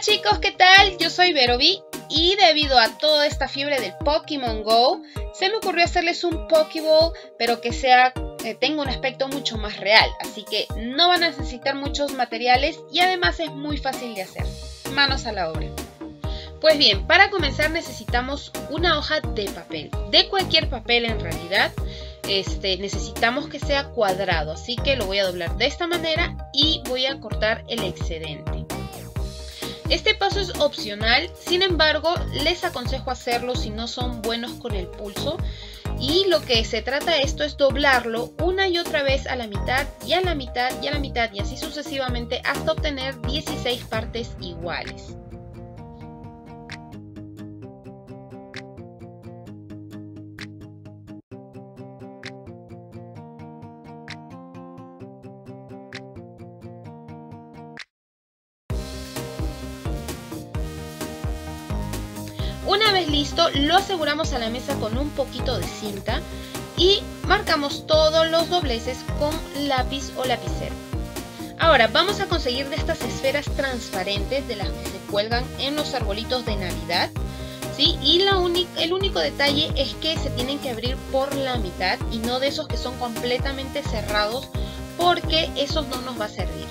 Chicos, ¿qué tal? Yo soy Verobi y debido a toda esta fiebre del Pokémon Go, se me ocurrió hacerles un Pokéball, pero que sea eh, tenga un aspecto mucho más real, así que no van a necesitar muchos materiales y además es muy fácil de hacer. Manos a la obra. Pues bien, para comenzar necesitamos una hoja de papel, de cualquier papel en realidad. Este, necesitamos que sea cuadrado, así que lo voy a doblar de esta manera y voy a cortar el excedente. Este paso es opcional, sin embargo, les aconsejo hacerlo si no son buenos con el pulso. Y lo que se trata esto es doblarlo una y otra vez a la mitad y a la mitad y a la mitad y así sucesivamente hasta obtener 16 partes iguales. Listo, lo aseguramos a la mesa con un poquito de cinta y marcamos todos los dobleces con lápiz o lapicero. Ahora vamos a conseguir de estas esferas transparentes de las que se cuelgan en los arbolitos de Navidad. ¿sí? Y la el único detalle es que se tienen que abrir por la mitad y no de esos que son completamente cerrados porque esos no nos va a servir.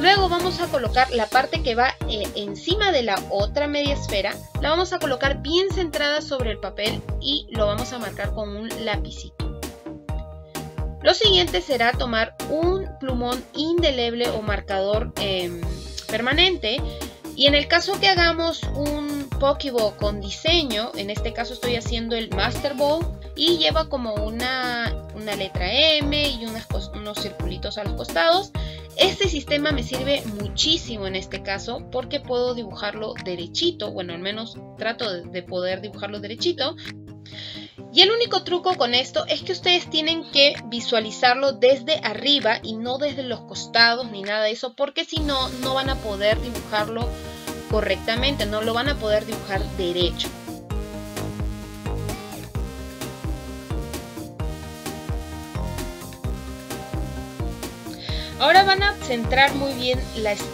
Luego vamos a colocar la parte que va eh, encima de la otra media esfera, la vamos a colocar bien centrada sobre el papel y lo vamos a marcar con un lapicito. Lo siguiente será tomar un plumón indeleble o marcador em, permanente y en el caso que hagamos un Pokéball con diseño, en este caso estoy haciendo el Master Ball y lleva como una, una letra M y unos circulitos a los costados. Este sistema me sirve muchísimo en este caso porque puedo dibujarlo derechito, bueno, al menos trato de poder dibujarlo derechito. Y el único truco con esto es que ustedes tienen que visualizarlo desde arriba y no desde los costados ni nada de eso, porque si no, no van a poder dibujarlo correctamente, no lo van a poder dibujar derecho. Ahora van a centrar muy bien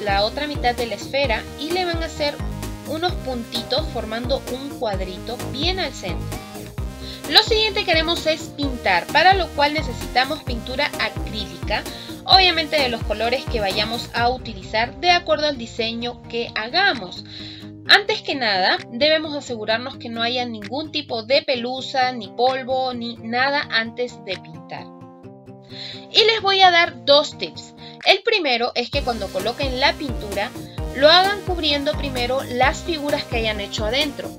la, otra mitad de la esfera y le van a hacer unos puntitos formando un cuadrito bien al centro. Lo siguiente que haremos es pintar, para lo cual necesitamos pintura acrílica, obviamente de los colores que vayamos a utilizar de acuerdo al diseño que hagamos. Antes que nada, debemos asegurarnos que no haya ningún tipo de pelusa, ni polvo, ni nada antes de pintar. Y les voy a dar dos tips. El primero es que cuando coloquen la pintura, lo hagan cubriendo primero las figuras que hayan hecho adentro.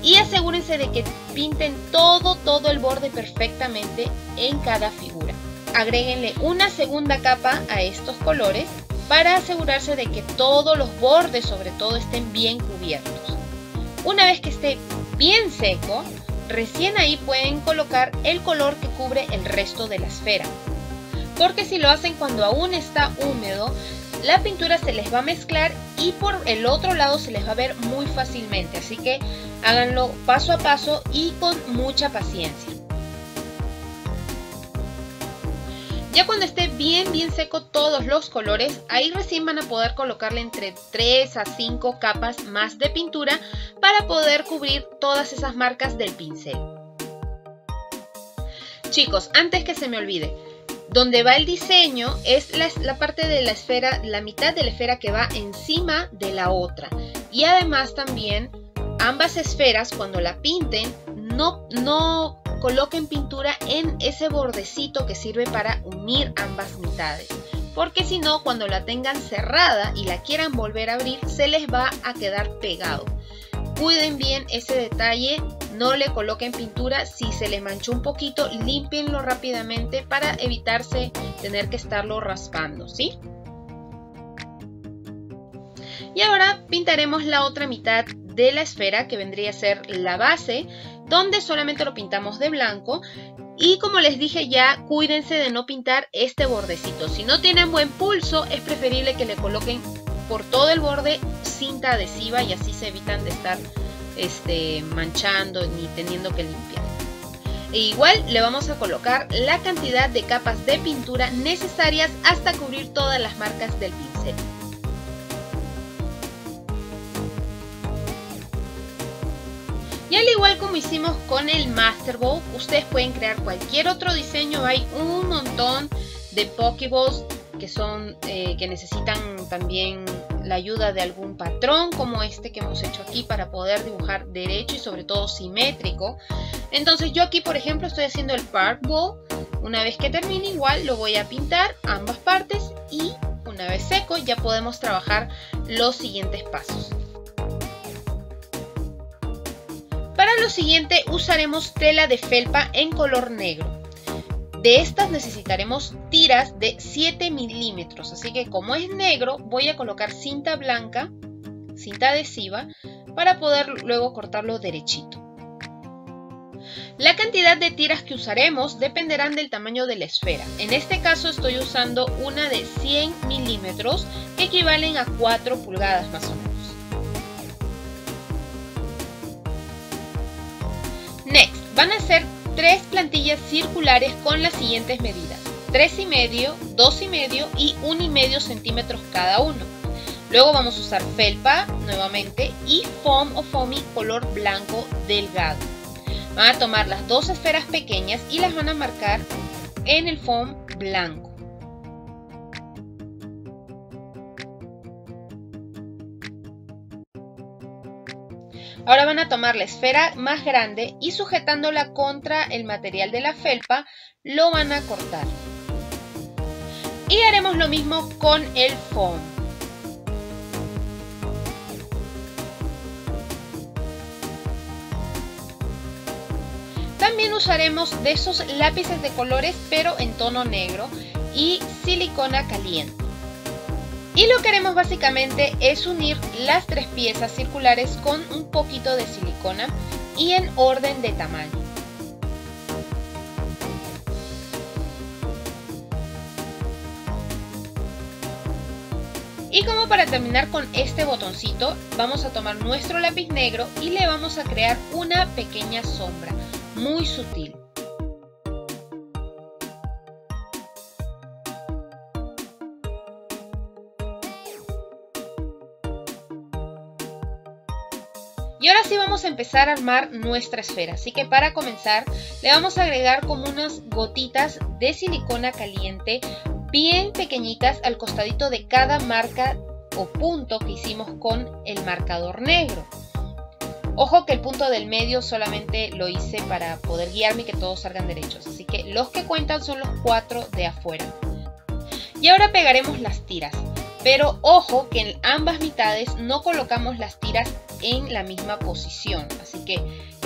Y asegúrense de que pinten todo, todo el borde perfectamente en cada figura. Agréguenle una segunda capa a estos colores para asegurarse de que todos los bordes sobre todo estén bien cubiertos. Una vez que esté bien seco, recién ahí pueden colocar el color que cubre el resto de la esfera porque si lo hacen cuando aún está húmedo, la pintura se les va a mezclar y por el otro lado se les va a ver muy fácilmente, así que háganlo paso a paso y con mucha paciencia. Ya cuando esté bien bien seco todos los colores, ahí recién van a poder colocarle entre 3 a 5 capas más de pintura para poder cubrir todas esas marcas del pincel. Chicos, antes que se me olvide, donde va el diseño es la, parte de la esfera, la mitad de la esfera que va encima de la otra. Y además también ambas esferas cuando la pinten no, no coloquen pintura en ese bordecito que sirve para unir ambas mitades. Porque si no, cuando la tengan cerrada y la quieran volver a abrir, se les va a quedar pegado. Cuiden bien ese detalle, no le coloquen pintura, si se le manchó un poquito, limpienlo rápidamente para evitarse tener que estarlo raspando, ¿sí? Y ahora pintaremos la otra mitad de la esfera que vendría a ser la base, donde solamente lo pintamos de blanco. Y como les dije ya, cuídense de no pintar este bordecito. Si no tienen buen pulso, es preferible que le coloquen por todo el borde cinta adhesiva y así se evitan de estar este, manchando ni teniendo que limpiar. E igual le vamos a colocar la cantidad de capas de pintura necesarias hasta cubrir todas las marcas del pincel. Y al igual como hicimos con el Master Bowl, ustedes pueden crear cualquier otro diseño. Hay un montón de Pokeballs que son eh, que necesitan también la ayuda de algún patrón como este que hemos hecho aquí para poder dibujar derecho y sobre todo simétrico. Entonces yo aquí por ejemplo estoy haciendo el Park Ball. Una vez que termine igual lo voy a pintar ambas partes y una vez seco ya podemos trabajar los siguientes pasos. Para lo siguiente usaremos tela de felpa en color negro. De estas necesitaremos tiras de 7 milímetros, así que como es negro voy a colocar cinta blanca, cinta adhesiva, para poder luego cortarlo derechito. La cantidad de tiras que usaremos dependerán del tamaño de la esfera. En este caso estoy usando una de 100 milímetros que equivalen a 4 pulgadas más o menos. Next, van a ser tres plantillas circulares con las siguientes medidas. 3,5, 2,5 y 1,5 centímetros cada uno. Luego vamos a usar felpa nuevamente y foam o foamy color blanco delgado. Van a tomar las dos esferas pequeñas y las van a marcar en el foam blanco. Ahora van a tomar la esfera más grande y sujetándola contra el material de la felpa, lo van a cortar. Y haremos lo mismo con el foam. También usaremos de esos lápices de colores pero en tono negro y silicona caliente. Y lo que haremos básicamente es unir las tres piezas circulares con un poquito de silicona y en orden de tamaño. Y como para terminar con este botoncito, vamos a tomar nuestro lápiz negro y le vamos a crear una pequeña sombra muy sutil. Y ahora sí vamos a empezar a armar nuestra esfera. Así que para comenzar le vamos a agregar como unas gotitas de silicona caliente bien pequeñitas al costadito de cada marca o punto que hicimos con el marcador negro. Ojo que el punto del medio solamente lo hice para poder guiarme y que todos salgan derechos. Así que los que cuentan son los cuatro de afuera. Y ahora pegaremos las tiras. Pero ojo que en ambas mitades no colocamos las tiras en la misma posición. Así que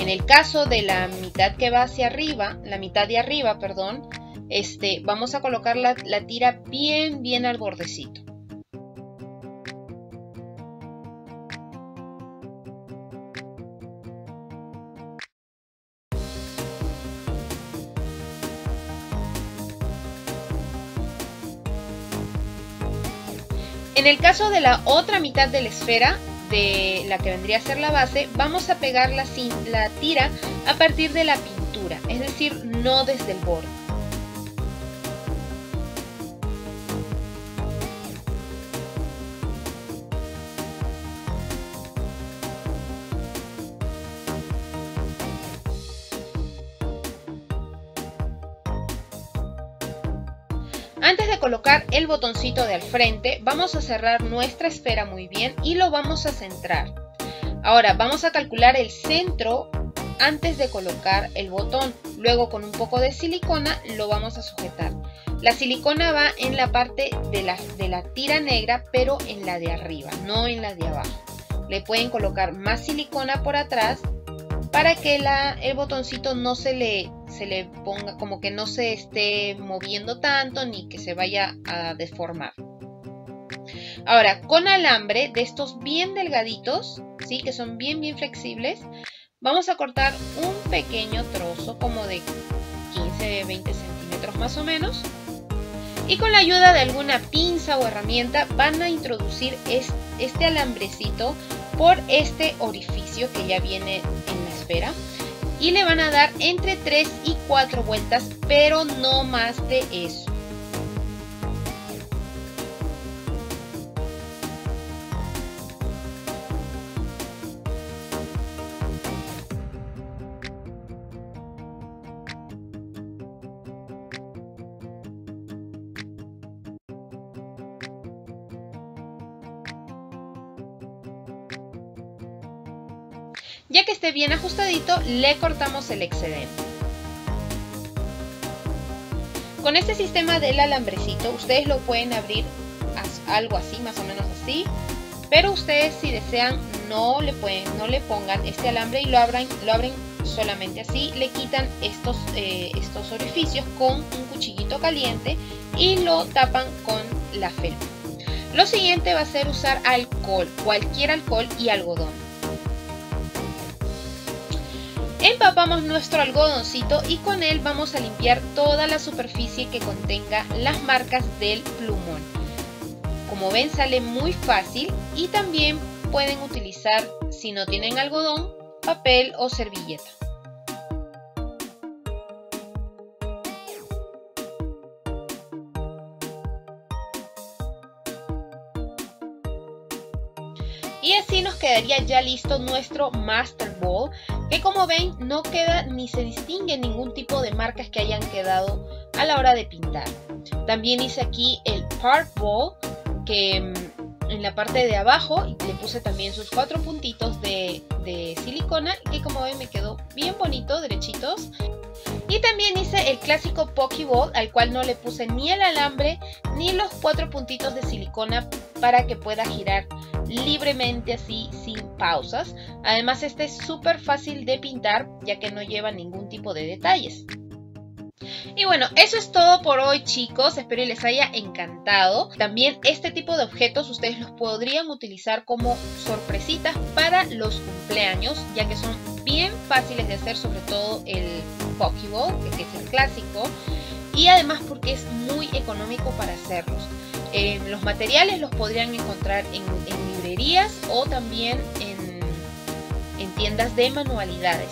en el caso de la mitad que va hacia arriba, la mitad de arriba, perdón, este, vamos a colocar la, la tira bien, bien al bordecito. En el caso de la otra mitad de la esfera, de la que vendría a ser la base, vamos a pegar la, la tira a partir de la pintura, es decir, no desde el borde. Antes de colocar el botoncito de al frente, vamos a cerrar nuestra esfera muy bien y lo vamos a centrar. Ahora vamos a calcular el centro antes de colocar el botón. Luego con un poco de silicona lo vamos a sujetar. La silicona va en la parte de la, de la tira negra, pero en la de arriba, no en la de abajo. Le pueden colocar más silicona por atrás para que el botoncito no se le se le ponga como que no se esté moviendo tanto ni que se vaya a deformar. Ahora, con alambre de estos bien delgaditos, ¿sí? que son bien bien flexibles, vamos a cortar un pequeño trozo como de 15-20 centímetros más o menos. Y con la ayuda de alguna pinza o herramienta van a introducir este alambrecito por este orificio que ya viene en la esfera y le van a dar entre 3 y 4 vueltas, pero no más de eso. Ya que esté bien ajustadito, le cortamos el excedente. Con este sistema del alambrecito, ustedes lo pueden abrir algo así, más o menos así. Pero ustedes si desean no le, pueden, no le pongan este alambre y lo abran, lo abren solamente así. Le quitan estos, eh, estos orificios con un cuchillito caliente y lo tapan con la felpa. Lo siguiente va a ser usar alcohol, cualquier alcohol y algodón. Empapamos nuestro algodoncito y con él vamos a limpiar toda la superficie que contenga las marcas del plumón. Como ven sale muy fácil y también pueden utilizar, si no tienen algodón, papel o servilleta. Y así nos quedaría ya listo nuestro Master Ball, que como ven no queda ni se distingue ningún tipo de marcas que hayan quedado a la hora de pintar. También hice aquí el Part Ball, que mm, en la parte de abajo le puse también sus cuatro puntitos de, silicona, que como ven me quedó bien bonito, derechitos. Y también hice el clásico Pokeball, al cual no le puse ni el alambre ni los cuatro puntitos de silicona para que pueda girar libremente así sin pausas. Además este es súper fácil de pintar ya que no lleva ningún tipo de detalles. Y bueno, eso es todo por hoy chicos, espero les haya encantado. También este tipo de objetos ustedes los podrían utilizar como sorpresitas para los cumpleaños, ya que son bien fáciles de hacer, sobre todo el Pokeball, que es el clásico, y además porque es muy económico para hacerlos. Eh, los materiales los podrían encontrar en, o también en, en tiendas de manualidades.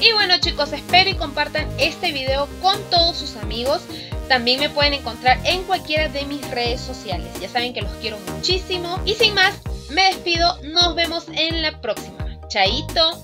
Y bueno chicos, espero y compartan este video con todos sus amigos. También me pueden encontrar en cualquiera de mis redes sociales. Ya saben que los quiero muchísimo. Y sin más, me despido. Nos vemos en la próxima. Chaito.